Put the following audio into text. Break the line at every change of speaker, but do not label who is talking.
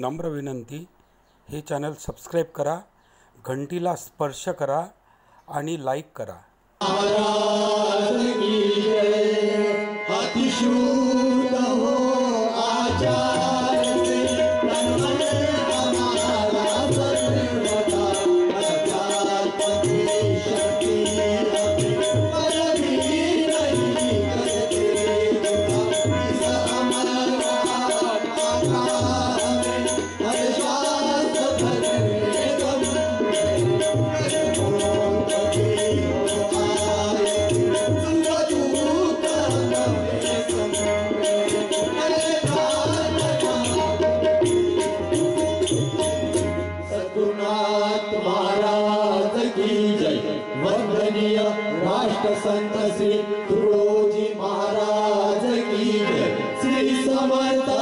नम्र विनंती हे चॅनल सबस्क्राईब करा घंटीला स्पर्श करा आणि लाईक करा.
अतिशूत हो महाराज की जय. वंदनीय राष्ट्रसंत श्री तुळोजी महाराज की जय. श्री समर्थ